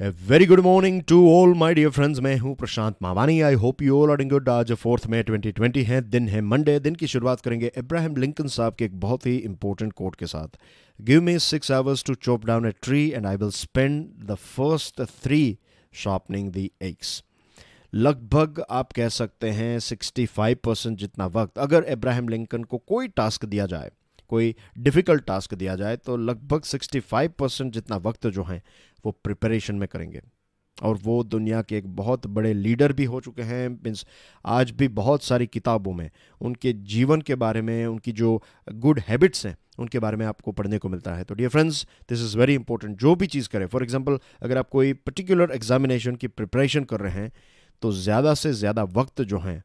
Very good morning to all my dear friends मैं हूँ Prashant Mawani. I hope you all are good आज fourth May 2020 है. दिन है मंडे दिन की शुरुआत करेंगे इब्राहिम लिंकन साहब के एक बहुत ही इंपॉर्टेंट कोट के साथ. Give me six hours to chop down a tree and I will spend the first three sharpening the लगभग आप कह सकते हैं 65 परसेंट जितना वक्त अगर इब्राहिम लिंकन को कोई टास्क दिया जाए कोई डिफ़िकल्ट टास्क दिया जाए तो लगभग 65 परसेंट जितना वक्त जो है, वो प्रिपरेशन में करेंगे। और वो दुनिया के एक बहुत बड़े लीडर भी हो चुके हैं, मीन्स आज भी बहुत सारी किताबों में, उनके जीवन के बारे में, उनकी जो गुड हैबिट्स हैं, उनके बारे में आपको पढ़ने को मिलता है। तो dear friends this is very important जो भी चीज़ करें। फॉर एग्ज़ाम्पल अगर आप कोई पर्टिकुलर एग्जामिनेशन की प्रिपरेशन कर रहे हैं तो ज़्यादा से ज़्यादा वक्त जो है,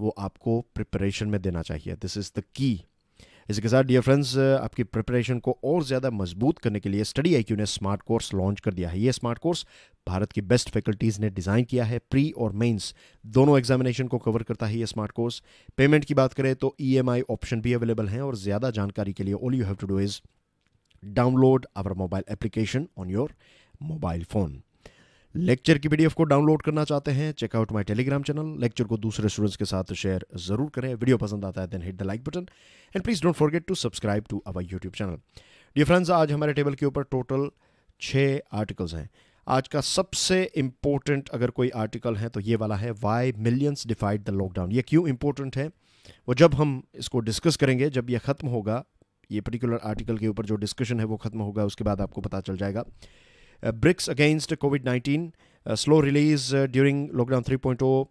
वो आपको प्रिपरेशन में देना चाहिए। दिस इज़ द की इसी के साथ डियर फ्रेंड्स आपकी प्रिपरेशन को और ज़्यादा मज़बूत करने के लिए स्टडी आई ने स्मार्ट कोर्स लॉन्च कर दिया है। ये स्मार्ट कोर्स भारत की बेस्ट फैकल्टीज़ ने डिज़ाइन किया है। प्री और मेंस दोनों एग्जामिनेशन को कवर करता है ये स्मार्ट कोर्स पेमेंट की बात करें तो ईएमआई ऑप्शन भी अवेलेबल हैं और ज़्यादा जानकारी के लिए all you have to do is download our mobile application on your mobile phone lecture की पीडीएफ को डाउनलोड करना चाहते हैं check out my Telegram channel lecture को दूसरे स्टूडेंट्स के साथ शेयर ज़रूर करें। वीडियो पसंद आता है then hit the like button and please don't forget to subscribe to our YouTube channel dear friends आज हमारे टेबल के ऊपर टोटल छः आर्टिकल्स हैं। आज का सबसे इंपॉर्टेंट अगर कोई आर्टिकल है तो ये वाला है why millions defied the lockdown ये क्यों इंपॉर्टेंट है? वो जब हम इसको डिस्कस करेंगे, जब ये ख़त्म होगा, ये पर्टिकुलर आर्टिकल के ऊपर जो डिस्कशन है, वो ख़त्म होगा, उसके बाद आपको पता चल जाएगा। BRICS against COVID nineteen slow release during lockdown three point O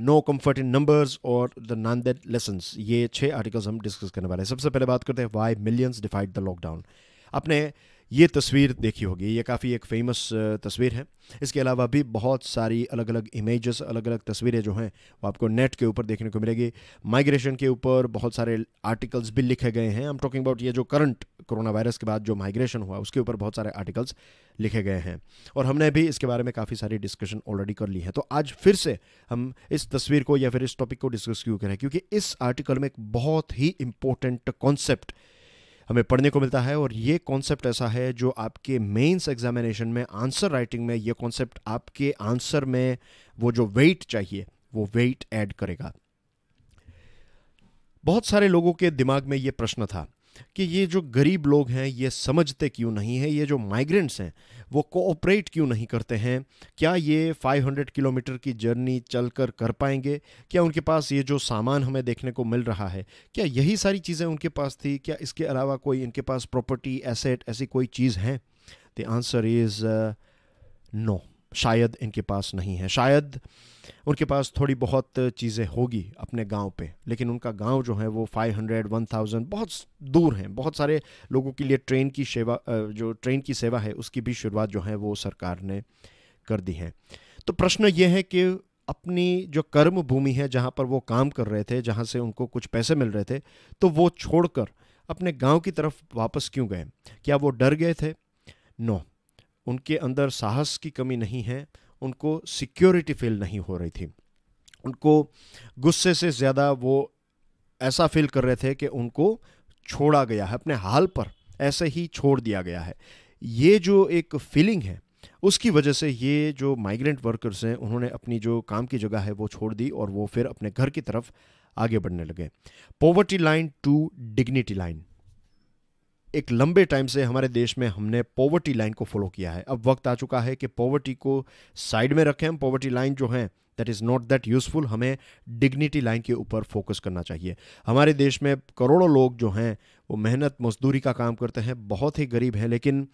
no comfort in numbers और द नॉन दैट ये छः आर्टिकल्स हम डिस्कस करने वाले हैं। सबसे पहले बात करते हैं why millions defied the lockdown अपने ये तस्वीर देखी होगी। ये काफ़ी एक फ़ेमस तस्वीर है। इसके अलावा भी बहुत सारी अलग अलग इमेजेस अलग अलग तस्वीरें जो हैं, वो आपको नेट के ऊपर देखने को मिलेगी। माइग्रेशन के ऊपर बहुत सारे आर्टिकल्स भी लिखे गए हैं। आई एम टॉकिंग अबाउट ये जो करंट कोरोना वायरस के बाद जो माइग्रेशन हुआ, उसके ऊपर बहुत सारे आर्टिकल्स लिखे गए हैं। और हमने भी इसके बारे में काफ़ी सारी डिस्कशन ऑलरेडी कर ली है। तो आज फिर से हम इस तस्वीर को या फिर इस टॉपिक को डिस्कस क्यों करें? क्योंकि इस आर्टिकल में एक बहुत ही इंपॉर्टेंट कॉन्सेप्ट हमें पढ़ने को मिलता है और ये कॉन्सेप्ट ऐसा है जो आपके मेंस एग्जामिनेशन में आंसर राइटिंग में, ये कॉन्सेप्ट आपके आंसर में वो जो वेट चाहिए, वो वेट ऐड करेगा। बहुत सारे लोगों के दिमाग में ये प्रश्न था कि ये जो गरीब लोग हैं, ये समझते क्यों नहीं है? ये जो माइग्रेंट्स हैं, वो कोऑपरेट क्यों नहीं करते हैं? क्या ये 500 किलोमीटर की जर्नी चलकर कर पाएँगे? क्या उनके पास ये जो सामान हमें देखने को मिल रहा है, क्या यही सारी चीज़ें उनके पास थी? क्या इसके अलावा कोई इनके पास प्रॉपर्टी एसेट ऐसी कोई चीज़ है? द आंसर इज़ नो शायद इनके पास नहीं है। शायद उनके पास थोड़ी बहुत चीज़ें होगी अपने गाँव पे, लेकिन उनका गाँव जो है वो 500 1000 बहुत दूर हैं। बहुत सारे लोगों के लिए ट्रेन की सेवा जो ट्रेन की सेवा है, उसकी भी शुरुआत जो है वो सरकार ने कर दी है। तो प्रश्न ये है कि अपनी जो कर्म भूमि है, जहाँ पर वो काम कर रहे थे, जहाँ से उनको कुछ पैसे मिल रहे थे तो वो छोड़कर अपने गाँव की तरफ़ वापस क्यों गए? क्या वो डर गए थे? नो उनके अंदर साहस की कमी नहीं है, उनको सिक्योरिटी फील नहीं हो रही थी। उनको गुस्से से ज़्यादा वो ऐसा फील कर रहे थे कि उनको छोड़ा गया है, अपने हाल पर ऐसे ही छोड़ दिया गया है। ये जो एक फीलिंग है, उसकी वजह से ये जो माइग्रेंट वर्कर्स हैं, उन्होंने अपनी जो काम की जगह है, वो छोड़ दी और वो फिर अपने घर की तरफ़ आगे बढ़ने लगे। Poverty line to dignity line एक लंबे टाइम से हमारे देश में हमने पॉवर्टी लाइन को फॉलो किया है। अब वक्त आ चुका है कि पॉवर्टी को साइड में रखें। हम पॉवर्टी लाइन जो है that is not that useful हमें डिग्निटी लाइन के ऊपर फोकस करना चाहिए। हमारे देश में करोड़ों लोग जो हैं, वो मेहनत, मजदूरी का काम करते हैं, बहुत ही गरीब हैं, लेकिन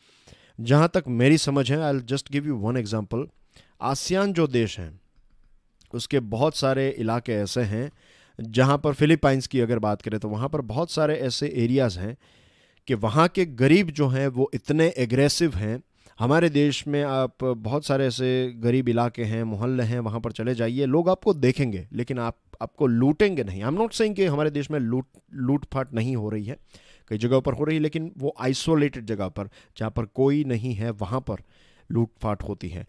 जहाँ तक मेरी समझ है I just give you one example ASEAN जो देश हैं, उसके बहुत सारे इलाके ऐसे हैं, जहाँ पर फिलीपाइंस की अगर बात करें तो वहाँ पर बहुत सारे ऐसे एरियाज़ हैं कि वहाँ के गरीब जो हैं, वो इतने एग्रेसिव हैं। हमारे देश में आप बहुत सारे ऐसे गरीब इलाके हैं, मोहल्ले हैं, वहाँ पर चले जाइए, लोग आपको देखेंगे, लेकिन आप, आपको लूटेंगे नहीं। आई एम नॉट सेइंग कि हमारे देश में लूट लूट फाट नहीं हो रही है, कई जगहों पर हो रही है, लेकिन वो आइसोलेटेड जगह पर, जहाँ पर कोई नहीं है, वहाँ पर लूट फाट होती है।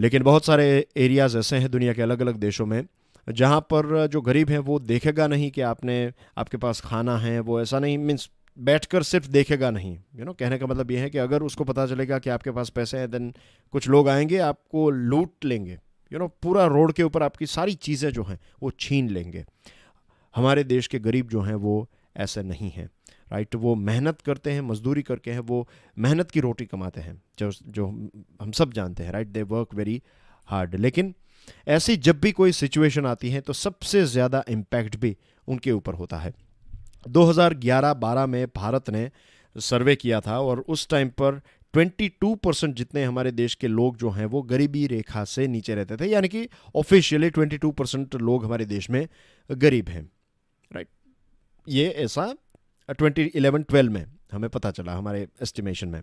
लेकिन बहुत सारे एरियाज़ ऐसे हैं दुनिया के अलग अलग देशों में, जहाँ पर जो गरीब हैं, वो देखेगा नहीं कि आपने, आपके पास खाना है, वो ऐसा नहीं मीन्स बैठकर सिर्फ़ देखेगा नहीं। यू you नो know, कहने का मतलब ये है कि अगर उसको पता चलेगा कि आपके पास पैसे हैं देन कुछ लोग आएँगे आपको लूट लेंगे। यू you नो know, पूरा रोड के ऊपर आपकी सारी चीज़ें जो हैं वो छीन लेंगे। हमारे देश के गरीब जो हैं वो ऐसे नहीं हैं। Right right? वो मेहनत करते हैं मजदूरी करके हैं वो मेहनत की रोटी कमाते हैं जो जो हम सब जानते हैं। Right they work very hard लेकिन ऐसी जब भी कोई सिचुएशन आती है तो सबसे ज़्यादा इम्पैक्ट भी उनके ऊपर होता है। 2011-12 में भारत ने सर्वे किया था और उस टाइम पर 22 परसेंट जितने हमारे देश के लोग जो हैं, वो गरीबी रेखा से नीचे रहते थे, यानी कि ऑफिशियली 22 परसेंट लोग हमारे देश में गरीब हैं। राइट ये ऐसा ट्वेंटी इलेवन ट्वेल्व में हमें पता चला, हमारे एस्टिमेशन में।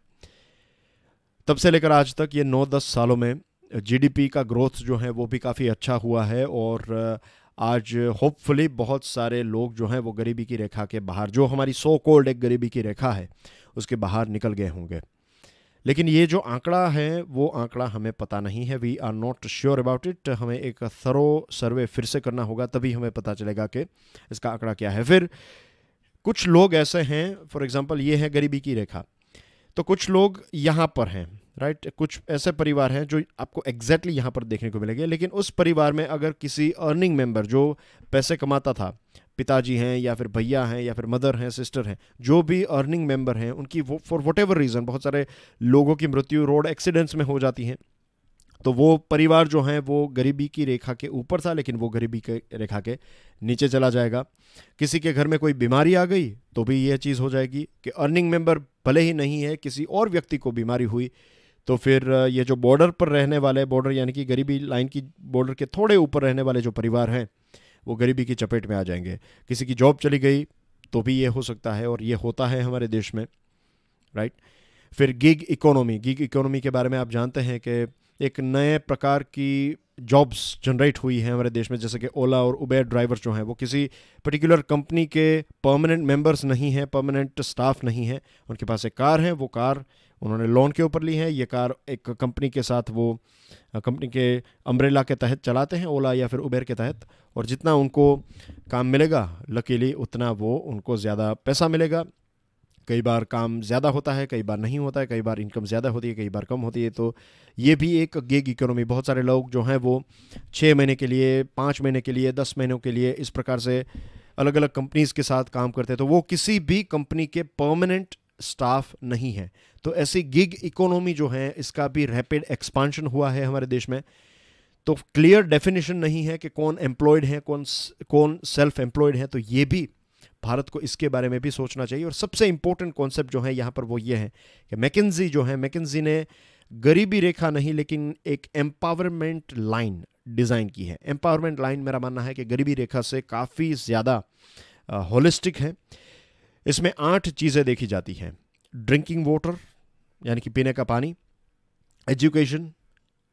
तब से लेकर आज तक ये नौ दस सालों में जीडीपी का ग्रोथ जो है, वो भी काफ़ी अच्छा हुआ है और आज होपफुली बहुत सारे लोग जो हैं वो गरीबी की रेखा के बाहर, जो हमारी सो कोल्ड एक गरीबी की रेखा है, उसके बाहर निकल गए होंगे। लेकिन ये जो आंकड़ा है, वो आंकड़ा हमें पता नहीं है। We are not sure about it हमें एक थरो सर्वे फिर से करना होगा, तभी हमें पता चलेगा कि इसका आंकड़ा क्या है। फिर, कुछ लोग ऐसे हैं फॉर एग्ज़ाम्पल ये है गरीबी की रेखा। तो कुछ लोग यहाँ पर हैं। Right right? कुछ ऐसे परिवार हैं जो आपको एग्जैक्टली exactly यहाँ पर देखने को मिलेंगे। लेकिन उस परिवार में अगर किसी अर्निंग मेंबर जो पैसे कमाता था, पिताजी हैं या फिर भैया हैं या फिर मदर हैं सिस्टर हैं, जो भी अर्निंग मेंबर हैं, उनकी वो फॉर वट एवर रीज़न बहुत सारे लोगों की मृत्यु रोड एक्सीडेंट्स में हो जाती हैं। तो वो परिवार जो हैं, वो गरीबी की रेखा के ऊपर था, लेकिन वो गरीबी के रेखा के नीचे चला जाएगा। किसी के घर में कोई बीमारी आ गई तो भी यह चीज़ हो जाएगी कि अर्निंग मेंबर भले ही नहीं है, किसी और व्यक्ति को बीमारी हुई तो फिर ये जो बॉर्डर पर रहने वाले बॉर्डर यानी कि गरीबी लाइन की बॉर्डर के थोड़े ऊपर रहने वाले जो परिवार हैं, वो गरीबी की चपेट में आ जाएँगे। किसी की जॉब चली गई तो भी ये हो सकता है और ये होता है हमारे देश में राइट फिर गिग इकोनॉमी गिग इकोनॉमी के बारे में आप जानते हैं कि एक नए प्रकार की जॉब्स जनरेट हुई हैं हमारे देश में, जैसे कि ओला और उबेर ड्राइवर जो हैं, वो किसी पर्टिकुलर कंपनी के परमानेंट मेंबर्स नहीं हैं परमानेंट स्टाफ नहीं है, उनके पास एक कार है, वो कार उन्होंने लोन के ऊपर ली है, ये कार एक कंपनी के साथ वो कंपनी के अम्ब्रेला के तहत चलाते हैं ओला या फिर उबेर के तहत, और जितना उनको काम मिलेगा लकीली उतना वो उनको ज़्यादा पैसा मिलेगा। कई बार काम ज़्यादा होता है, कई बार नहीं होता है, कई बार इनकम ज़्यादा होती है, कई बार कम होती है तो ये भी एक गेग इकोनॉमी बहुत सारे लोग जो हैं वो छः महीने के लिए, पाँच महीने के लिए, दस महीनों के लिए इस प्रकार से अलग अलग कंपनीज़ के साथ काम करते हैं तो वो किसी भी कंपनी के परमानेंट स्टाफ नहीं है। तो ऐसी गिग इकोनॉमी जो है, इसका भी रैपिड एक्सपांशन हुआ है हमारे देश में। तो क्लियर डेफिनेशन नहीं है कि कौन एम्प्लॉयड है, कौन कौन सेल्फ एम्प्लॉयड है तो ये भी भारत को इसके बारे में भी सोचना चाहिए। और सबसे इंपॉर्टेंट कॉन्सेप्ट जो है, यहाँ पर वो ये है कि मैकेजी जो है मैकेजी ने गरीबी रेखा नहीं, लेकिन एक एम्पावरमेंट लाइन डिज़ाइन की है। एम्पावरमेंट लाइन मेरा मानना है कि गरीबी रेखा से काफ़ी ज़्यादा होलिस्टिक है। इसमें आठ चीज़ें देखी जाती हैं। ड्रिंकिंग वाटर, यानी कि पीने का पानी, एजुकेशन,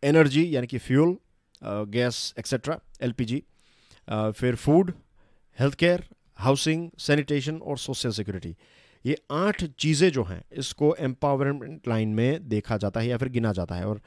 एनर्जी, यानी कि फ्यूल गैस एक्सेट्रा एलपीजी फिर food health care housing, sanitation और सोशल सिक्योरिटी। ये आठ चीज़ें जो हैं, इसको एम्पावरमेंट लाइन में देखा जाता है या फिर गिना जाता है और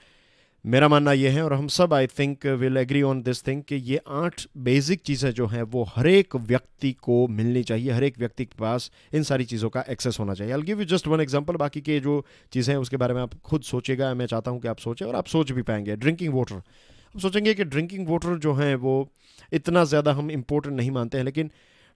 मेरा मानना ये है और हम सब I think will agree on this thing कि ये आठ बेसिक चीज़ें जो हैं, वो हर एक व्यक्ति को मिलनी चाहिए, हर एक व्यक्ति के पास इन सारी चीज़ों का एक्सेस होना चाहिए। I give you just one example बाकी के जो चीज़ें हैं, उसके बारे में आप खुद सोचेगा मैं चाहता हूँ कि आप सोचें और आप सोच भी पाएँगे। ड्रिंकिंग वाटर हम सोचेंगे कि ड्रिंकिंग वाटर जो है, वो इतना ज़्यादा हम इम्पोर्टेंट नहीं मानते हैं, लेकिन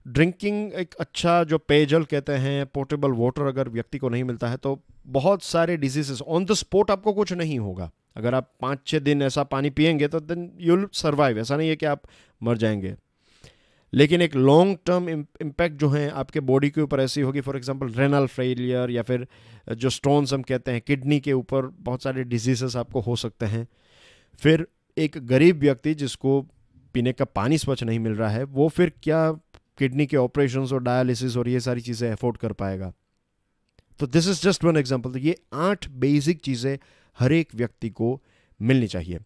ड्रिंकिंग एक अच्छा जो पेयजल कहते हैं पोर्टेबल वाटर अगर व्यक्ति को नहीं मिलता है तो बहुत सारे डिजीजेस ऑन द स्पॉट आपको कुछ नहीं होगा। अगर आप पाँच छः दिन ऐसा पानी पियेंगे तो देन यूल सर्वाइव ऐसा नहीं है कि आप मर जाएँगे। लेकिन एक लॉन्ग टर्म इम्पैक्ट जो है आपके बॉडी के ऊपर ऐसी होगी। फॉर एग्जांपल रेनल फेलियर या फिर जो स्टोन्स हम कहते हैं किडनी के ऊपर बहुत सारे डिजीजेस आपको हो सकते हैं। फिर एक गरीब व्यक्ति जिसको पीने का पानी स्वच्छ नहीं मिल रहा है, वो फिर क्या किडनी के ऑपरेशन और डायलिसिस और ये सारी चीज़ें अफोर्ड कर पाएगा? तो this is just one example ये आठ बेसिक चीज़ें हर एक व्यक्ति को मिलनी चाहिए।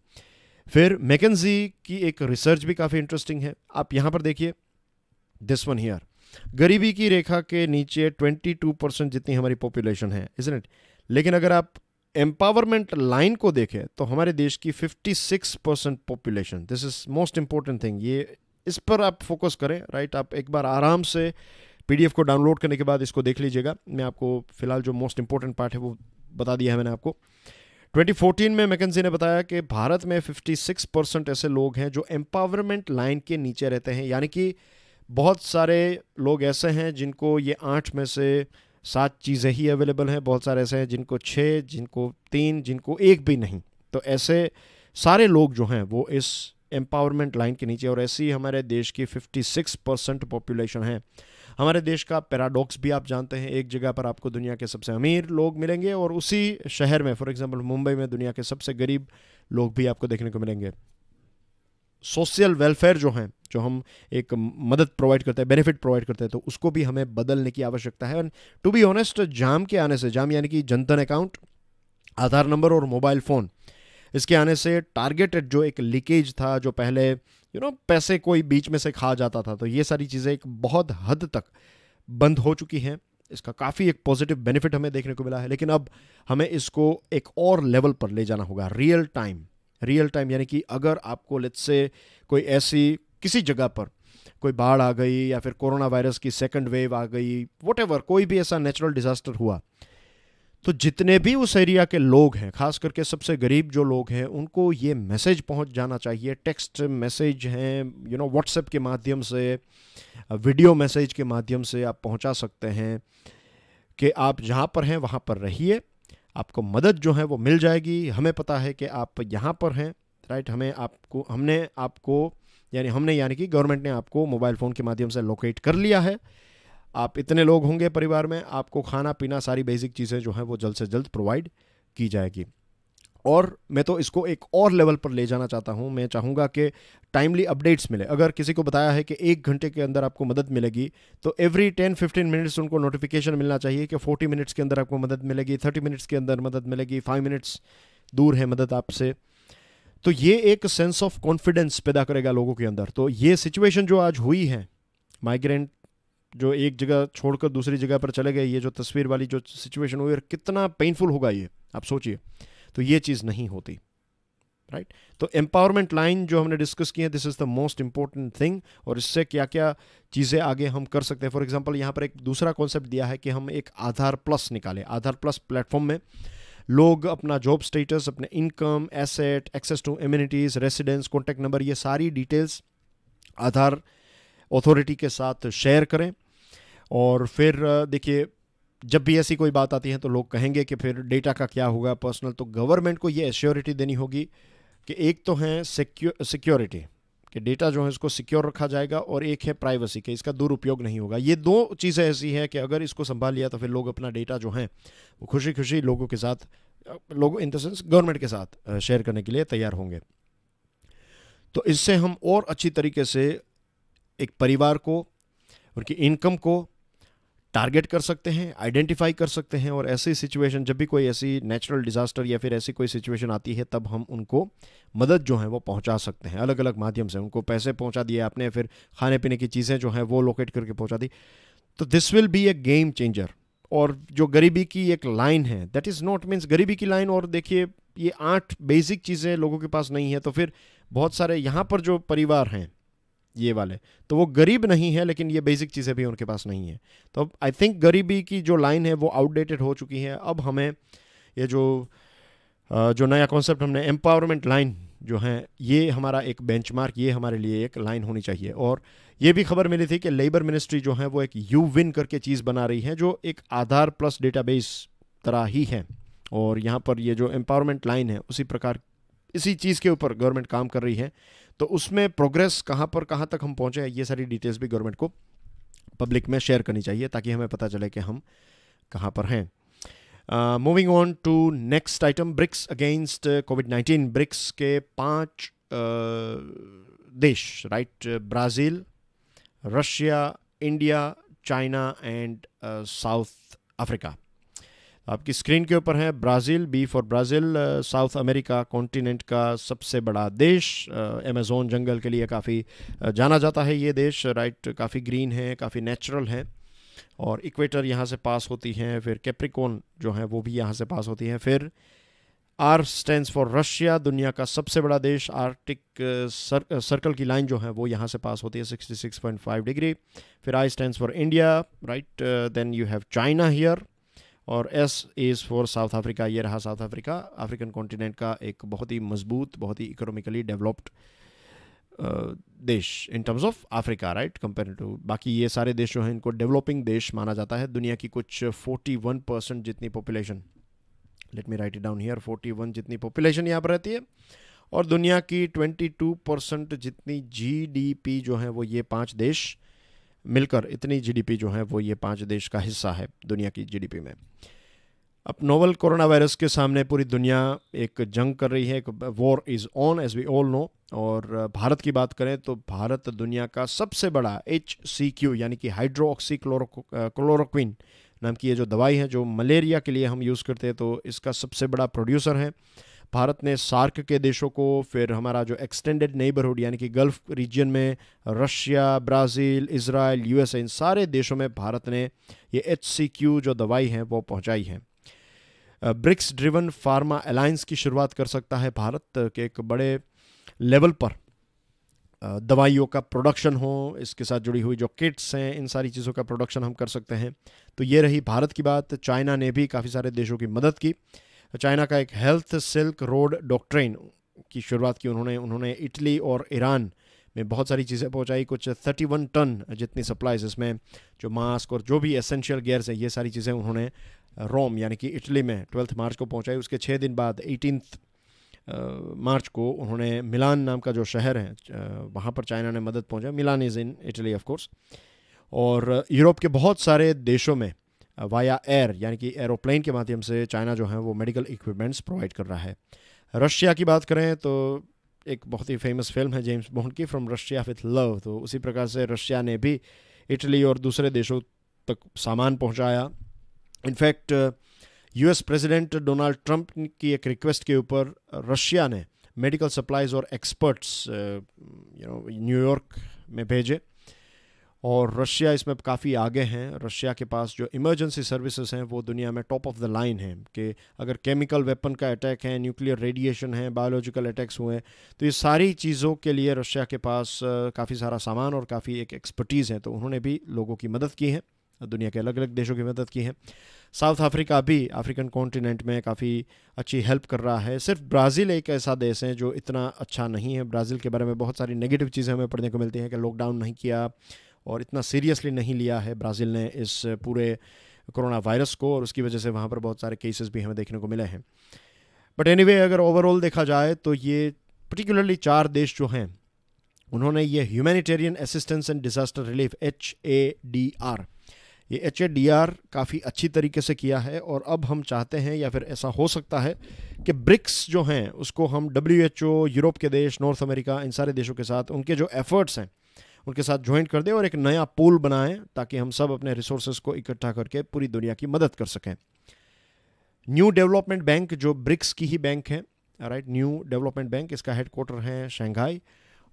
फिर मैकेजी की एक रिसर्च भी काफ़ी इंटरेस्टिंग है। आप यहाँ पर देखिए दिस वन हियर गरीबी की रेखा के नीचे 22 परसेंट जितनी हमारी पॉपुलेशन है इज़ इट लेकिन अगर आप एम्पावरमेंट लाइन को देखें तो हमारे देश की 56 percent population this is most important thing ये इस पर आप फोकस करें राइट आप एक बार आराम से पीडीएफ को डाउनलोड करने के बाद इसको देख लीजिएगा। मैं आपको फ़िलहाल जो मोस्ट इंपॉर्टेंट पार्ट है, वो बता दिया है मैंने आपको। 2014 में मैकेंजी ने बताया कि भारत में 56 परसेंट ऐसे लोग हैं जो एम्पावरमेंट लाइन के नीचे रहते हैं। यानी कि बहुत सारे लोग ऐसे हैं जिनको ये आठ में से सात चीज़ें ही अवेलेबल हैं। बहुत सारे ऐसे हैं जिनको छः जिनको तीन, जिनको एक भी नहीं। तो ऐसे सारे लोग जो हैं वो इस एम्पावरमेंट लाइन के नीचे और ऐसी हमारे देश की 56 परसेंट पॉपुलेशन है। हमारे देश का पैराडॉक्स भी आप जानते हैं, एक जगह पर आपको दुनिया के सबसे अमीर लोग मिलेंगे और उसी शहर में फॉर एग्ज़ाम्पल मुंबई में दुनिया के सबसे गरीब लोग भी आपको देखने को मिलेंगे। सोशल वेलफेयर जो हैं, जो हम एक मदद प्रोवाइड करते हैं बेनिफिट प्रोवाइड करते हैं तो उसको भी हमें बदलने की आवश्यकता है। And to be honest JAM के आने से, जाम यानी कि जनधन अकाउंट आधार नंबर और मोबाइल फ़ोन इसके आने से टारगेटेड जो एक लीकेज था, जो पहले यू नो पैसे कोई बीच में से खा जाता था तो ये सारी चीज़ें एक बहुत हद तक बंद हो चुकी हैं। इसका काफ़ी एक पॉजिटिव बेनिफिट हमें देखने को मिला है, लेकिन अब हमें इसको एक और लेवल पर ले जाना होगा रियल टाइम रियल टाइम यानी कि अगर आपको लेट से कोई ऐसी किसी जगह पर कोई बाढ़ आ गई या फिर कोरोना वायरस की सेकंड वेव आ गई वट कोई भी ऐसा नेचुरल डिजास्टर हुआ तो जितने भी उस एरिया के लोग हैं, खास करके सबसे गरीब जो लोग हैं, उनको ये मैसेज पहुँच जाना चाहिए। टेक्स्ट मैसेज हैं यू नो व्हाट्सएप के माध्यम से, वीडियो मैसेज के माध्यम से आप पहुँचा सकते हैं कि आप जहाँ पर हैं, वहाँ पर रहिए। आपको मदद जो है, वो मिल जाएगी। हमें पता है कि आप यहाँ पर हैं राइट हमें आपको, हमने आपको, यानी हमने, यानी कि गवर्नमेंट ने आपको मोबाइल फ़ोन के माध्यम से लोकेट कर लिया है। आप इतने लोग होंगे परिवार में, आपको खाना पीना सारी बेसिक चीज़ें जो हैं वो जल्द से जल्द प्रोवाइड की जाएगी। और मैं तो इसको एक और लेवल पर ले जाना चाहता हूँ। मैं चाहूँगा कि टाइमली अपडेट्स मिले। अगर किसी को बताया है कि एक घंटे के अंदर आपको मदद मिलेगी तो एवरी टेन फिफ्टीन मिनट्स उनको नोटिफिकेशन मिलना चाहिए कि फोर्टी मिनट्स के अंदर आपको मदद मिलेगी थर्टी मिनट्स के अंदर मदद मिलेगी फाइव मिनट्स दूर है मदद आपसे। तो ये एक सेंस ऑफ़ कॉन्फिडेंस पैदा करेगा लोगों के अंदर। तो ये सिचुएशन जो आज हुई है माइग्रेंट जो एक जगह छोड़कर दूसरी जगह पर चले गए, ये जो तस्वीर वाली जो सिचुएशन हुई, और कितना पेनफुल होगा ये, आप सोचिए। तो ये चीज़ नहीं होती राइट right? तो एम्पावरमेंट लाइन जो हमने डिस्कस की है this is the most important thing और इससे क्या क्या चीज़ें आगे हम कर सकते हैं। फॉर एग्ज़ाम्पल यहाँ पर एक दूसरा कॉन्सेप्ट दिया है कि हम एक आधार प्लस निकालें। आधार प्लस प्लेटफॉर्म में लोग अपना जॉब स्टेटस अपने income asset access to immunities residence contact number ये सारी डिटेल्स आधार अथॉरिटी के साथ शेयर करें। और फिर देखिए, जब भी ऐसी कोई बात आती है तो लोग कहेंगे कि फिर डेटा का क्या होगा पर्सनल तो गवर्नमेंट को ये एश्योरिटी देनी होगी कि एक तो है सिक्योरिटी कि डेटा जो है इसको सिक्योर रखा जाएगा और एक है प्राइवेसी कि इसका दुरुपयोग नहीं होगा। ये दो चीज़ें ऐसी हैं कि अगर इसको संभाल लिया तो फिर लोग अपना डेटा जो है, वो खुशी खुशी लोगों के साथ लोग इन द सेंस गवर्नमेंट के साथ शेयर करने के लिए तैयार होंगे। तो इससे हम और अच्छी तरीके से एक परिवार को उनकी इनकम को टारगेट कर सकते हैं आइडेंटिफाई कर सकते हैं और ऐसी सिचुएशन जब भी कोई ऐसी नेचुरल डिजास्टर या फिर ऐसी कोई सिचुएशन आती है, तब हम उनको मदद जो है वो पहुँचा सकते हैं। अलग अलग माध्यम से उनको पैसे पहुँचा दिए आपने, फिर खाने पीने की चीज़ें जो हैं वो लोकेट करके पहुँचा दी। तो this will be a game changer और जो गरीबी की एक लाइन है दैट इज़ नॉट मीन्स गरीबी की लाइन और देखिए, ये आठ बेसिक चीज़ें लोगों के पास नहीं है तो फिर बहुत सारे यहाँ पर जो परिवार हैं ये वाले। तो वो गरीब नहीं है, लेकिन ये बेसिक चीज़ें भी उनके पास नहीं है। तो आई थिंक गरीबी की जो लाइन है, वो आउटडेटेड हो चुकी है। अब हमें ये जो जो नया कॉन्सेप्ट हमने एम्पावरमेंट लाइन जो है, ये हमारा एक बेंचमार्क ये हमारे लिए एक लाइन होनी चाहिए। और ये भी खबर मिली थी कि लेबर मिनिस्ट्री जो है, वो एक यू विन करके चीज़ बना रही है, जो एक आधार प्लस डेटाबेस तरह ही है। और यहाँ पर ये जो एम्पावरमेंट लाइन है, उसी प्रकार इसी चीज़ के ऊपर गवर्नमेंट काम कर रही है। तो उसमें प्रोग्रेस कहाँ पर कहाँ तक हम पहुँचे ये सारी डिटेल्स भी गवर्नमेंट को पब्लिक में शेयर करनी चाहिए ताकि हमें पता चले कि हम कहाँ पर हैं। Moving on to next item BRICS against COVID nineteen BRICS के पाँच uh, देश right Brazil Russia India China and South Africa. आपकी स्क्रीन के ऊपर है Brazil B for Brazil South America continent का सबसे बड़ा देश अमेज़ोन जंगल के लिए काफ़ी जाना जाता है ये देश राइट काफ़ी ग्रीन है काफ़ी नेचुरल है। और इक्वेटर यहाँ से पास होती हैं फिर कैप्रिकोन जो है वो भी यहाँ से पास होती हैं फिर आर स्टैंड फॉर रशिया दुनिया का सबसे बड़ा देश आर्टिक सर, सर्कल की लाइन जो है वो यहाँ से पास होती है 66.5 डिग्री फिर I stand for India right then you have China here और S is for South Africa ये रहा साउथ अफ्रीका अफ्रीकन कॉन्टिनेंट का एक बहुत ही मज़बूत, बहुत ही इकोनॉमिकली डेवलप्ड देश in terms of Africa right compare to बाकी ये सारे देश जो हैं, इनको डेवलपिंग देश माना जाता है। दुनिया की कुछ 41 परसेंट जितनी population let me write it down here 41 जितनी पॉपुलेशन यहाँ पर रहती है, और दुनिया की 22 परसेंट जितनी जीडीपी जो है, वो ये पाँच देश मिलकर इतनी जीडीपी जो है वो ये पाँच देश का हिस्सा है दुनिया की जीडीपी में। अब नोवल कोरोना वायरस के सामने पूरी दुनिया एक जंग कर रही है, एक war is on as we all know और भारत की बात करें तो भारत दुनिया का सबसे बड़ा एच सी क्यू यानी कि हाइड्रोक्सी क्लोरोक्विन नाम की ये जो दवाई है, जो मलेरिया के लिए हम यूज़ करते हैं तो इसका सबसे बड़ा प्रोड्यूसर है। भारत ने सार्क के देशों को फिर हमारा जो एक्सटेंडेड नेबरहुड यानी कि गल्फ रीजन में रशिया ब्राज़ील इसराइल यूएसए इन सारे देशों में भारत ने ये एच सी क्यू जो दवाई है, वो पहुंचाई है। ब्रिक्स ड्रिवन फार्मा अलायंस की शुरुआत कर सकता है भारत के एक बड़े लेवल पर। दवाइयों का प्रोडक्शन हो, इसके साथ जुड़ी हुई जो किट्स हैं, इन सारी चीज़ों का प्रोडक्शन हम कर सकते हैं। तो ये रही भारत की बात, चाइना ने भी काफ़ी सारे देशों की मदद की। चाइना का एक हेल्थ सिल्क रोड डॉक्ट्रेन की शुरुआत की उन्होंने उन्होंने इटली और ईरान में बहुत सारी चीज़ें पहुंचाई, कुछ 31 टन जितनी सप्लाईज इसमें, जो मास्क और जो भी एसेंशियल गेयर्स हैं, ये सारी चीज़ें उन्होंने रोम, यानी कि इटली में ट्वेल्थ मार्च को पहुंचाई। उसके छः दिन बाद एटीन मार्च को उन्होंने मिलान नाम का जो शहर है वहाँ पर चाइना ने मदद पहुँचा Milan is in Italy of course और यूरोप के बहुत सारे देशों में वाया एयर यानी कि एरोप्लेन के माध्यम से चाइना जो है वो मेडिकल इक्विपमेंट्स प्रोवाइड कर रहा है। रशिया की बात करें तो एक बहुत ही फ़ेमस फ़िल्म है जेम्स बॉन्ड की फ्रॉम रशिया विथ लव तो उसी प्रकार से रशिया ने भी इटली और दूसरे देशों तक सामान पहुँचाया। In fact US president Donald Trump की एक रिक्वेस्ट के ऊपर रशिया ने मेडिकल सप्लाईज और experts you know New York में भेजे। और रशिया इसमें काफ़ी आगे हैं। रशिया के पास जो इमरजेंसी सर्विसेज़ हैं, वो दुनिया में टॉप ऑफ़ द लाइन हैं कि अगर केमिकल वेपन का अटैक है न्यूक्लियर रेडिएशन है बायोलॉजिकल अटैक्स हुए तो ये सारी चीज़ों के लिए रशिया के पास काफ़ी सारा सामान और काफ़ी एक एक्सपर्टीज़ है। तो उन्होंने भी लोगों की मदद की है, दुनिया के अलग अलग देशों की मदद की है। साउथ अफ्रीका भी अफ्रीकन कॉन्टिनेंट में काफ़ी अच्छी हेल्प कर रहा है। सिर्फ़ ब्राज़ील एक ऐसा देश है जो इतना अच्छा नहीं है। ब्राज़ील के बारे में बहुत सारी नेगेटिव चीज़ें हमें पढ़ने को मिलती हैं कि लॉकडाउन नहीं किया और इतना सीरियसली नहीं लिया है ब्राज़ील ने इस पूरे कोरोना वायरस को और उसकी वजह से वहाँ पर बहुत सारे केसेस भी हमें देखने को मिले हैं। बट एनी anyway, अगर ओवरऑल देखा जाए तो ये पर्टिकुलरली चार देश जो हैं उन्होंने ये humanitarian assistance and disaster relief H A D R ये एच ए डी आर काफ़ी अच्छी तरीके से किया है और अब हम चाहते हैं या फिर ऐसा हो सकता है कि ब्रिक्स जो हैं उसको हम डब्ल्यू एच ओ यूरोप के देश नॉर्थ अमेरिका इन सारे देशों के साथ उनके जो एफर्ट्स हैं उनके साथ ज्वाइंट कर दें और एक नया पूल बनाएँ ताकि हम सब अपने रिसोर्सेज को इकट्ठा करके पूरी दुनिया की मदद कर सकें। न्यू डेवलपमेंट बैंक जो ब्रिक्स की ही बैंक है राइट न्यू डेवलपमेंट बैंक इसका हेडक्वार्टर है शंघाई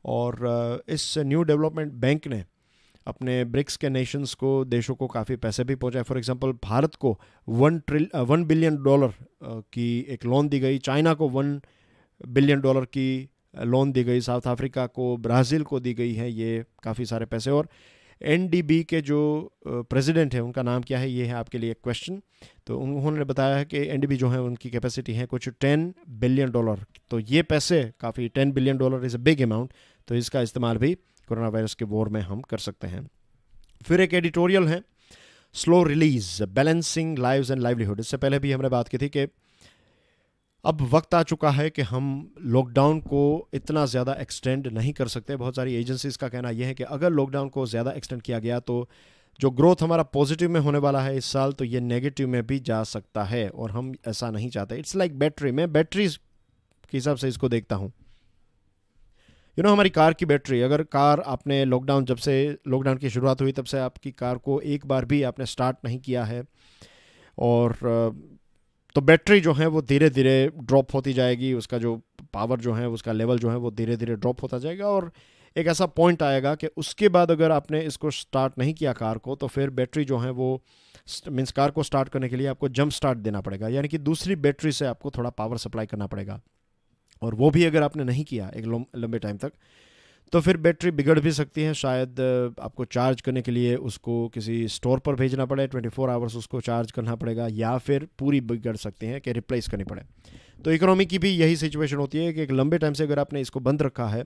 और इस न्यू डेवलपमेंट बैंक ने अपने ब्रिक्स के नेशंस को, देशों को काफ़ी पैसे भी पहुँचाए। फॉर एग्जांपल भारत को one trillion one billion dollar की एक लोन दी गई, चाइना को वन बिलियन डॉलर की लोन दी गई साउथ अफ्रीका को ब्राज़ील को दी गई है ये काफ़ी सारे पैसे। और एनडीबी के जो प्रेसिडेंट है, उनका नाम क्या है, ये है आपके लिए एक क्वेश्चन तो उन्होंने बताया है कि एनडीबी जो है, उनकी कैपेसिटी है कुछ टेन बिलियन डॉलर तो ये पैसे काफ़ी ten billion dollar is a big amount तो इसका इस्तेमाल भी कोरोना वायरस के वॉर में हम कर सकते हैं। फिर एक एडिटोरियल है slow release balancing lives and livelihood इससे पहले भी हमने बात की थी कि अब वक्त आ चुका है कि हम लॉकडाउन को इतना ज़्यादा एक्सटेंड नहीं कर सकते। बहुत सारी एजेंसीज का कहना यह है कि अगर लॉकडाउन को ज़्यादा एक्सटेंड किया गया तो जो ग्रोथ हमारा पॉजिटिव में होने वाला है इस साल तो ये नेगेटिव में भी जा सकता है और हम ऐसा नहीं चाहते। इट्स लाइक बैटरी मैं बैटरी के हिसाब से इसको देखता हूँ। यू नो हमारी कार की बैटरी अगर कार आपने लॉकडाउन जब से लॉकडाउन की शुरुआत हुई, तब से आपकी कार को एक बार भी आपने स्टार्ट नहीं किया है। और तो बैटरी जो है वो धीरे धीरे ड्रॉप होती जाएगी, उसका जो पावर जो है, उसका लेवल जो है वो धीरे धीरे ड्रॉप होता जाएगा और एक ऐसा पॉइंट आएगा कि उसके बाद अगर आपने इसको स्टार्ट नहीं किया कार को तो फिर बैटरी जो है वो मीन्स कार को स्टार्ट करने के लिए आपको जंप स्टार्ट देना पड़ेगा। यानी कि दूसरी बैटरी से आपको थोड़ा पावर सप्लाई करना पड़ेगा। और वो भी अगर आपने नहीं किया एक लंबे टाइम तक तो फिर बैटरी बिगड़ भी सकती है, शायद आपको चार्ज करने के लिए उसको किसी स्टोर पर भेजना पड़े 24 फोर आवर्स उसको चार्ज करना पड़ेगा, या फिर पूरी बिगड़ सकती हैं कि रिप्लेस करनी पड़े। तो इकोनॉमी की भी यही सिचुएशन होती है कि एक लंबे टाइम से अगर आपने इसको बंद रखा है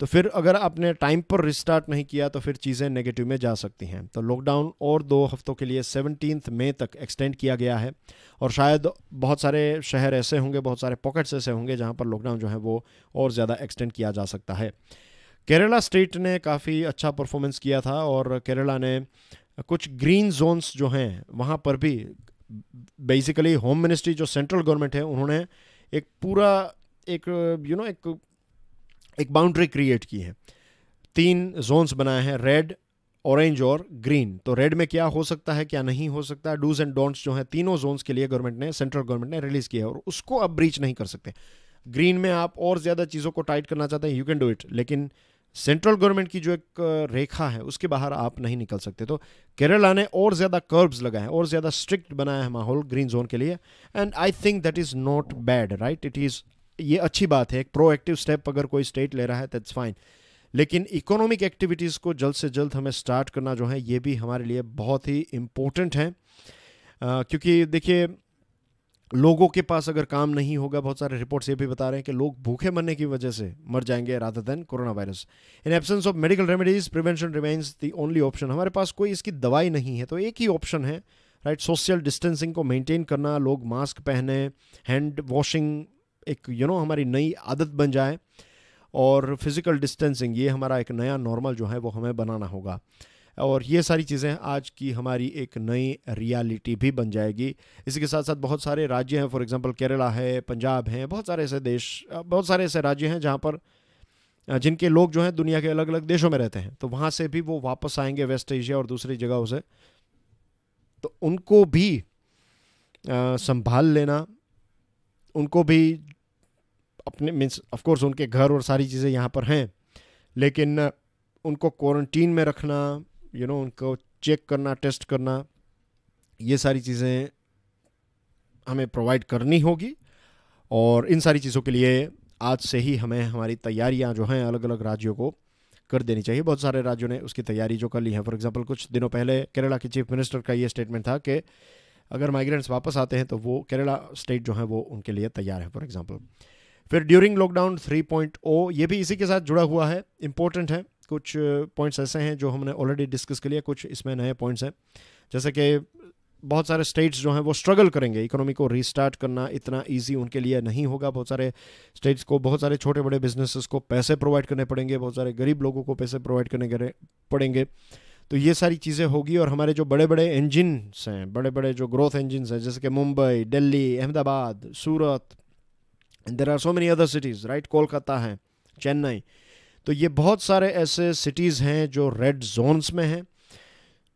तो फिर अगर आपने टाइम पर रिस्टार्ट नहीं किया तो फिर चीज़ें नेगेटिव में जा सकती हैं। तो लॉकडाउन और दो हफ्तों के लिए सेवनटीन मई तक एक्सटेंड किया गया है, और शायद बहुत सारे शहर ऐसे होंगे, बहुत सारे पॉकेट्स ऐसे होंगे जहाँ पर लॉकडाउन जो है वो और ज़्यादा एक्सटेंड किया जा सकता है। केरला स्टेट ने काफ़ी अच्छा परफॉर्मेंस किया था और केरला ने कुछ ग्रीन जोन्स जो हैं, वहाँ पर भी बेसिकली होम मिनिस्ट्री जो सेंट्रल गवर्नमेंट है, उन्होंने एक पूरा एक यू नो एक एक बाउंड्री क्रिएट की है। तीन जोन्स बनाए हैं रेड ऑरेंज और ग्रीन तो रेड में क्या हो सकता है, क्या नहीं हो सकता? डूज एंड डोंट्स जो है, तीनों जोन्स के लिए गवर्नमेंट ने सेंट्रल गवर्नमेंट ने रिलीज़ किया है और उसको अब ब्रीच नहीं कर सकते। ग्रीन में आप और ज़्यादा चीज़ों को टाइट करना चाहते हैं यू कैन डू इट लेकिन सेंट्रल गवर्नमेंट की जो एक रेखा है, उसके बाहर आप नहीं निकल सकते। तो केरला ने और ज़्यादा कर्ब्स लगाए हैं, और ज़्यादा स्ट्रिक्ट बनाया है माहौल ग्रीन जोन के लिए। And I think that is not bad right it is ये अच्छी बात है। एक प्रोएक्टिव स्टेप अगर कोई स्टेट ले रहा है दैट्स फाइन लेकिन इकोनॉमिक एक्टिविटीज़ को जल्द से जल्द हमें स्टार्ट करना जो है, ये भी हमारे लिए बहुत ही इम्पोर्टेंट है। क्योंकि देखिए लोगों के पास अगर काम नहीं होगा बहुत सारे रिपोर्ट्स ये भी बता रहे हैं कि लोग भूखे मरने की वजह से मर जाएँगे rather than corona virus in absence of medical remedies prevention remains the only option हमारे पास कोई इसकी दवाई नहीं है तो एक ही ऑप्शन है राइट सोशल डिस्टेंसिंग को मेंटेन करना लोग मास्क पहने हैंड वॉशिंग एक यू you नो know, हमारी नई आदत बन जाए और फ़िज़िकल डिस्टेंसिंग ये हमारा एक नया नॉर्मल जो है वो हमें बनाना होगा। और ये सारी चीज़ें आज की हमारी एक नई रियलिटी भी बन जाएगी। इसी के साथ साथ बहुत सारे राज्य हैं फॉर एग्जांपल केरला है, पंजाब हैं, बहुत सारे ऐसे देश, बहुत सारे ऐसे राज्य हैं जहाँ पर जिनके लोग जो हैं दुनिया के अलग अलग देशों में रहते हैं। तो वहाँ से भी वो वापस आएँगे वेस्ट एशिया और दूसरी जगहों से। तो उनको भी संभाल लेना, उनको भी अपने मीन्स ऑफकोर्स उनके घर और सारी चीज़ें यहाँ पर हैं, लेकिन उनको क्वारंटीन में रखना यू नो उनको चेक करना टेस्ट करना, ये सारी चीज़ें हमें प्रोवाइड करनी होगी। और इन सारी चीज़ों के लिए आज से ही हमें हमारी तैयारियाँ जो हैं अलग अलग राज्यों को कर देनी चाहिए। बहुत सारे राज्यों ने उसकी तैयारी जो कर ली है। फॉर एग्जांपल कुछ दिनों पहले केरला के चीफ मिनिस्टर का ये स्टेटमेंट था कि अगर माइग्रेंट्स वापस आते हैं तो वो केरला स्टेट जो है वो उनके लिए तैयार है फॉर एग्ज़ाम्पल फिर ड्यूरिंग लॉकडाउन 3.0 ये भी इसी के साथ जुड़ा हुआ है। इंपॉर्टेंट है। कुछ पॉइंट्स ऐसे हैं जो हमने ऑलरेडी डिस्कस कर लिया कुछ इसमें नए पॉइंट्स हैं। जैसे कि बहुत सारे स्टेट्स जो हैं वो स्ट्रगल करेंगे इकोनॉमी को रीस्टार्ट करना इतना इजी उनके लिए नहीं होगा। बहुत सारे स्टेट्स को, बहुत सारे छोटे बड़े बिजनेसेस को पैसे प्रोवाइड करने पड़ेंगे, बहुत सारे गरीब लोगों को पैसे प्रोवाइड करने पड़ेंगे। तो ये सारी चीज़ें होगी और हमारे जो बड़े बड़े इंजिनस हैं बड़े बड़े जो ग्रोथ इंजिन हैं, जैसे कि Mumbai, Delhi, Ahmedabad, Surat there are so many other cities right Kolkata है, चेन्नई। तो ये बहुत सारे ऐसे सिटीज़ हैं जो रेड जोन्स में हैं।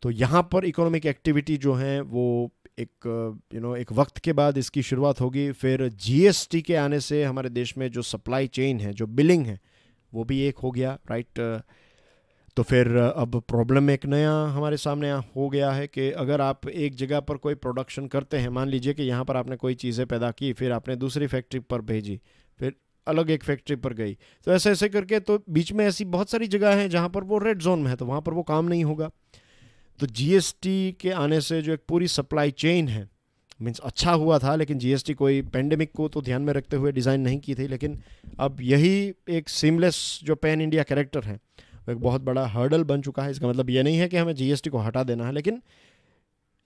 तो यहाँ पर इकोनॉमिक एक्टिविटी जो है, वो एक यू नो एक वक्त के बाद इसकी शुरुआत होगी। फिर जीएसटी के आने से हमारे देश में जो सप्लाई चेन है, जो बिलिंग है, वो भी एक हो गया राइट तो फिर अब प्रॉब्लम एक नया हमारे सामने हो गया है कि अगर आप एक जगह पर कोई प्रोडक्शन करते हैं, मान लीजिए कि यहाँ पर आपने कोई चीज़ें पैदा की, फिर आपने दूसरी फैक्ट्री पर भेजी अलग एक फैक्ट्री पर गई। तो ऐसे ऐसे करके तो बीच में ऐसी बहुत सारी जगह हैं जहाँ पर वो रेड जोन में है तो वहाँ पर वो काम नहीं होगा। तो जीएसटी के आने से जो एक पूरी सप्लाई चेन है मीन्स अच्छा हुआ था, लेकिन जीएसटी कोई पेंडेमिक को तो ध्यान में रखते हुए डिज़ाइन नहीं की थी, लेकिन अब यही एक सीमलेस जो पैन इंडिया कैरेक्टर है, वो एक बहुत बड़ा हर्डल बन चुका है। इसका मतलब ये नहीं है कि हमें जीएसटी को हटा देना है, लेकिन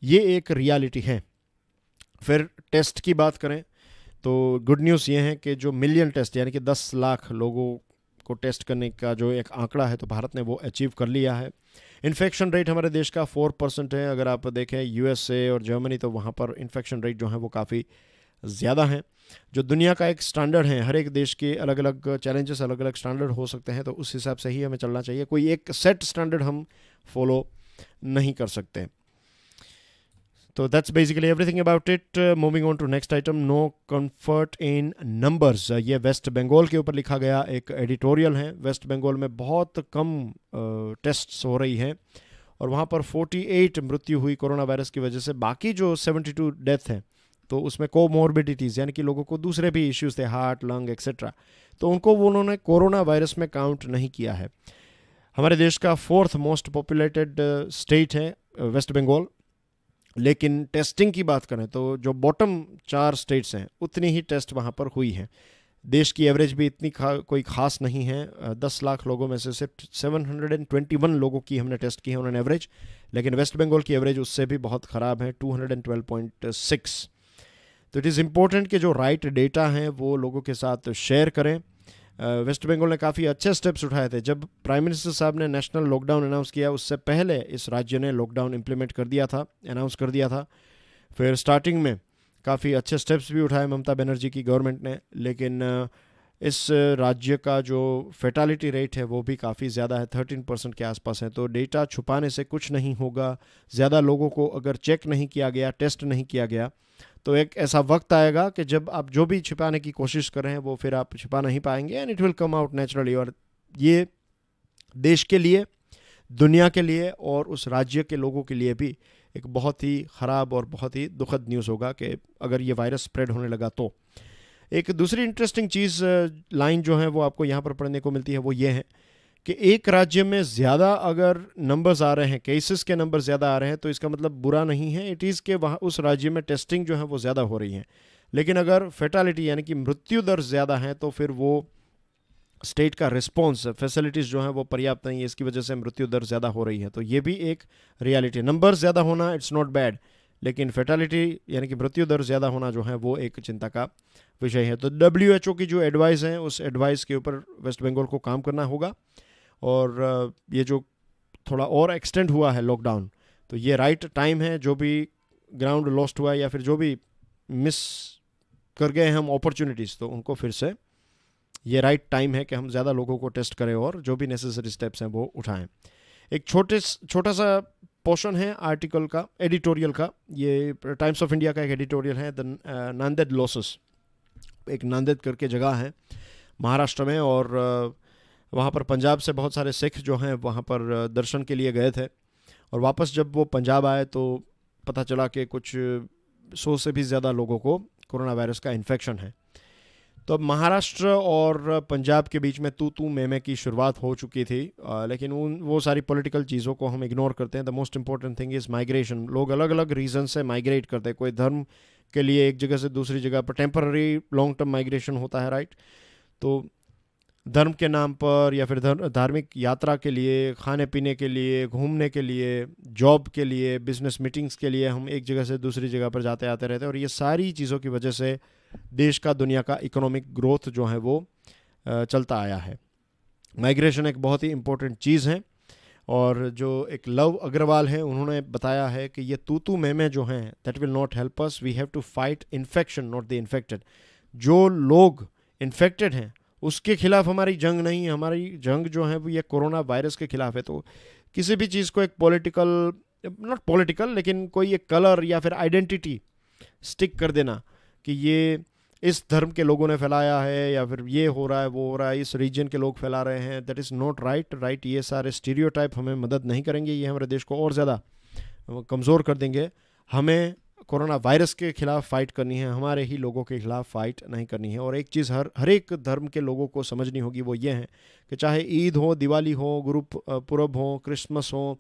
ये एक रियलिटी है। फिर टेस्ट की बात करें तो गुड न्यूज़ ये है कि जो मिलियन टेस्ट यानी कि 10 लाख लोगों को टेस्ट करने का जो एक आंकड़ा है तो भारत ने वो अचीव कर लिया है। इन्फेक्शन रेट हमारे देश का फोर परसेंट है। अगर आप देखें यूएसए और जर्मनी तो वहाँ पर इन्फेक्शन रेट जो है वो काफ़ी ज़्यादा हैं। जो दुनिया का एक स्टैंडर्ड है, हर एक देश के अलग अलग चैलेंजेस अलग अलग स्टैंडर्ड हो सकते हैं तो उस हिसाब से ही हमें चलना चाहिए। कोई एक सेट स्टैंडर्ड हम फॉलो नहीं कर सकते। तो that's basically everything about it moving on to next item no comfort in numbers ये वेस्ट बंगाल के ऊपर लिखा गया एक एडिटोरियल है। वेस्ट बंगाल में बहुत कम टेस्ट uh, हो रही हैं और वहाँ पर 48 मृत्यु हुई कोरोना वायरस की वजह से। बाकी जो 72 डेथ हैं तो उसमें कोमोर्बिडिटीज़ यानी कि लोगों को दूसरे भी इश्यूज़ थे हार्ट लंग एक्सेट्रा तो उनको उन्होंने कोरोना वायरस में काउंट नहीं किया है। हमारे देश का फोर्थ मोस्ट पॉपुलेटेड स्टेट है वेस्ट बंगाल लेकिन टेस्टिंग की बात करें तो जो बॉटम चार स्टेट्स हैं उतनी ही टेस्ट वहाँ पर हुई हैं। देश की एवरेज भी इतनी खा, कोई खास नहीं है। दस लाख लोगों में से सिर्फ़ seven hundred and twenty one लोगों की हमने टेस्ट की है उन्होंने एवरेज लेकिन वेस्ट बंगाल की एवरेज उससे भी बहुत ख़राब है two hundred and twelve point six तो इट इज़ इम्पोर्टेंट कि जो राइट right डेटा हैं वो लोगों के साथ शेयर करें। वेस्ट बंगाल ने काफ़ी अच्छे स्टेप्स उठाए थे। जब प्राइम मिनिस्टर साहब ने नेशनल लॉकडाउन अनाउंस किया, उससे पहले इस राज्य ने लॉकडाउन इम्प्लीमेंट कर दिया था अनाउंस कर दिया था। फिर स्टार्टिंग में काफ़ी अच्छे स्टेप्स भी उठाए ममता बनर्जी की गवर्नमेंट ने, लेकिन इस राज्य का जो फेटालिटी रेट है, वो भी काफ़ी ज़्यादा है थर्टीन परसेंट के आसपास है। तो डेटा छुपाने से कुछ नहीं होगा। ज़्यादा लोगों को अगर चेक नहीं किया गया टेस्ट नहीं किया गया तो एक ऐसा वक्त आएगा कि जब आप जो भी छिपाने की कोशिश कर रहे हैं, वो फिर आप छिपा नहीं पाएँगे and it will come out naturally और ये देश के लिए, दुनिया के लिए और उस राज्य के लोगों के लिए भी एक बहुत ही ख़राब और बहुत ही दुखद न्यूज़ होगा कि अगर ये वायरस स्प्रेड होने लगा तो। एक दूसरी इंटरेस्टिंग चीज़ लाइन जो है, वो आपको यहाँ पर पढ़ने को मिलती है, वो ये है कि एक राज्य में ज़्यादा अगर नंबर्स आ रहे हैं केसेस के नंबर ज़्यादा आ रहे हैं तो इसका मतलब बुरा नहीं है। इट इज़ के वहाँ, उस राज्य में टेस्टिंग जो है, वो ज़्यादा हो रही है। लेकिन अगर फेटालिटी यानी कि मृत्यु दर ज़्यादा है तो फिर वो स्टेट का रिस्पॉन्स फैसिलिटीज़ जो है, वो पर्याप्त नहीं है। इसकी वजह से मृत्यु दर ज़्यादा हो रही है। तो ये भी एक रियलिटी नंबर ज़्यादा होना इट्स नॉट बैड लेकिन फेटालिटी यानी कि मृत्यु दर ज़्यादा होना जो है, वो एक चिंता का विषय है। तो डब्ल्यूएचओ की जो एडवाइस है, उस एडवाइस के ऊपर वेस्ट बंगाल को काम करना होगा और ये जो थोड़ा और एक्सटेंड हुआ है लॉकडाउन तो ये राइट टाइम है। जो भी ग्राउंड लॉस्ट हुआ या फिर जो भी मिस कर गए हम अपॉर्चुनिटीज़ तो उनको फिर से ये राइट टाइम है कि हम ज़्यादा लोगों को टेस्ट करें और जो भी नेसेसरी स्टेप्स हैं, वो उठाएँ। एक छोटे छोटा सा पोर्शन है आर्टिकल का, एडिटोरियल का। ये टाइम्स ऑफ़ इंडिया का एक एडिटोरियल है, द नांदेड लॉसेस। एक नांदेद करके जगह है महाराष्ट्र में और वहाँ पर पंजाब से बहुत सारे सिख जो हैं वहाँ पर दर्शन के लिए गए थे। और वापस जब वो पंजाब आए तो पता चला कि कुछ सौ से भी ज़्यादा लोगों को कोरोना वायरस का इन्फेक्शन है। तो अब महाराष्ट्र और पंजाब के बीच में तू तू मेमे की शुरुआत हो चुकी थी आ, लेकिन उन वो सारी पॉलिटिकल चीज़ों को हम इग्नोर करते हैं। The most important thing is migration लोग अलग अलग रीज़न से माइग्रेट करते हैं। कोई धर्म के लिए एक जगह से दूसरी जगह पर टेम्पररी लॉन्ग टर्म माइग्रेशन होता है राइट तो धर्म के नाम पर या फिर धार्मिक यात्रा के लिए खाने पीने के लिए घूमने के लिए जॉब के लिए बिज़नेस मीटिंग्स के लिए हम एक जगह से दूसरी जगह पर जाते आते रहते हैं। और ये सारी चीज़ों की वजह से देश का, दुनिया का इकोनॉमिक ग्रोथ जो है वो चलता आया है। माइग्रेशन एक बहुत ही इम्पोर्टेंट चीज़ है और जो एक लव अग्रवाल है, उन्होंने बताया है कि ये तू तू में जो हैं that will not help us we have to fight infection not the infected जो लोग इन्फेक्टेड हैं, उसके खिलाफ हमारी जंग नहीं है। हमारी जंग जो है वो ये कोरोना वायरस के खिलाफ है। तो किसी भी चीज़ को एक पॉलिटिकल नॉट पॉलिटिकल लेकिन कोई एक कलर या फिर आइडेंटिटी स्टिक कर देना कि ये इस धर्म के लोगों ने फैलाया है या फिर ये हो रहा है, वो हो रहा है, इस रीजन के लोग फैला रहे हैं। That is not right right ये सारे स्टीरियो हमें मदद नहीं करेंगे, ये हमारे देश को और ज़्यादा कमज़ोर कर देंगे। हमें कोरोना वायरस के खिलाफ फाइट करनी है, हमारे ही लोगों के खिलाफ फाइट नहीं करनी है। और एक चीज़ हर हर एक धर्म के लोगों को समझनी होगी, वो ये है कि चाहे ईद हो, दिवाली हो, गुरु पुरब हो, क्रिसमस हो,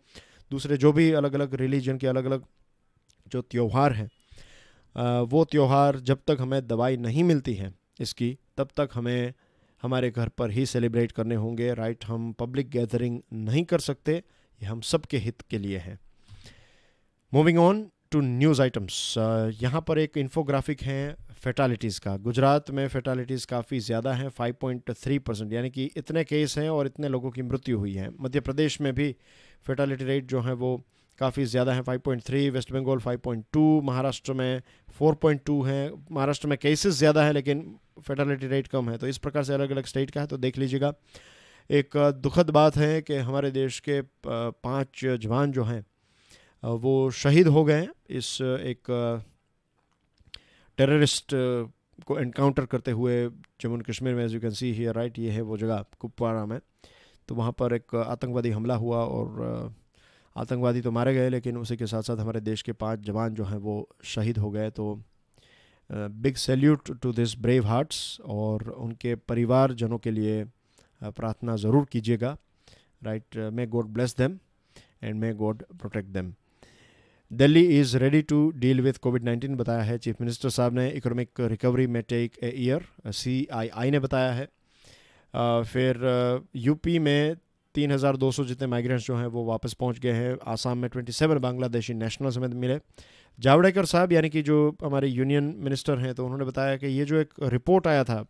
दूसरे जो भी अलग अलग रिलीजन के अलग अलग जो त्यौहार हैं वो त्यौहार जब तक हमें दवाई नहीं मिलती है इसकी, तब तक हमें हमारे घर पर ही सेलिब्रेट करने होंगे। राइट हम पब्लिक गैदरिंग नहीं कर सकते। ये हम सब के हित के लिए है। Moving on to news items यहाँ पर एक इन्फोग्राफिक है फेटालिटीज़ का। गुजरात में फेटालिटीज़ काफ़ी ज़्यादा हैं 5.3 परसेंट यानी कि इतने केस हैं और इतने लोगों की मृत्यु हुई है। मध्य प्रदेश में भी फेटालिटी रेट जो है वो काफ़ी ज़्यादा है 5.3 वेस्ट बंगाल 5.2 महाराष्ट्र में 4.2 है। महाराष्ट्र में केसेस ज़्यादा है, लेकिन फेटालिटी रेट कम है। तो इस प्रकार से अलग अलग स्टेट का है तो देख लीजिएगा। एक दुखद बात है कि हमारे देश के पाँच जवान जो हैं वो शहीद हो गए इस, एक टेररिस्ट को एनकाउंटर करते हुए जम्मू कश्मीर में as you can see here right ये है वो जगह, कुपवारा में। तो वहाँ पर एक आतंकवादी हमला हुआ और आतंकवादी तो मारे गए, लेकिन उसी के साथ साथ हमारे देश के पाँच जवान जो हैं वो शहीद हो गए। तो big salute to this brave hearts और उनके परिवारजनों के लिए प्रार्थना ज़रूर कीजिएगा। Right may God bless them and may God protect them Delhi is ready to deal with covid nineteen बताया है। चीफ मिनिस्टर साहब ने इकोनॉमिक रिकवरी में take a year C I I ने बताया है। फिर यूपी में तीन हज़ार दो सौ जितने माइग्रेंट्स जो हैं वो वापस पहुँच गए हैं। आसाम में ट्वेंटी सेवन बांग्लादेशी नेशनल समेत मिले। जावड़ेकर साहब, यानी कि जो हमारे यूनियन मिनिस्टर हैं तो उन्होंने बताया कि ये जो एक रिपोर्ट आया था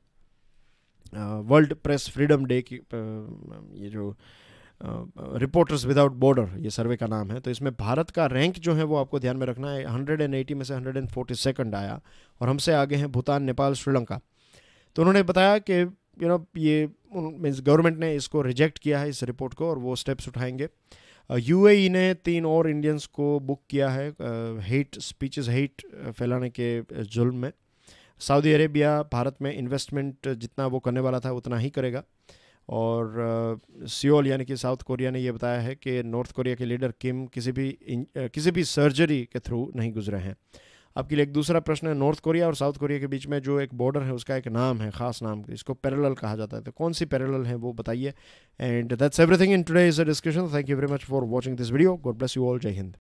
वर्ल्ड प्रेस फ्रीडम डे की ये जो रिपोर्टर्स विदाउट बॉर्डर ये सर्वे का नाम है तो इसमें भारत का रैंक जो है वो आपको ध्यान में रखना है। 180 में से 140 सेकंड आया और हमसे आगे हैं भूटान, नेपाल, श्रीलंका। तो उन्होंने बताया कि यू नो ये मीन्स गवर्नमेंट ने इसको रिजेक्ट किया है इस रिपोर्ट को और वो स्टेप्स उठाएँगे। यूएई uh, ने तीन और इंडियंस को बुक किया है हेट स्पीचेस हेट फैलाने के जुल्म में। सऊदी अरेबिया भारत में इन्वेस्टमेंट जितना वो करने वाला था उतना ही करेगा। और सियोल यानी कि साउथ कोरिया ने यह बताया है कि नॉर्थ कोरिया के लीडर किम किसी भी किसी भी सर्जरी के थ्रू नहीं गुजरे हैं। आपके लिए एक दूसरा प्रश्न है नॉर्थ कोरिया और साउथ कोरिया के बीच में जो एक बॉर्डर है, उसका एक नाम है, खास नाम, इसको पैरेलल कहा जाता है। तो कौन सी पैरेलल है, वो बताइए। And that's everything in today is a discussion thank you very much for watching this video God bless you all जय हिंद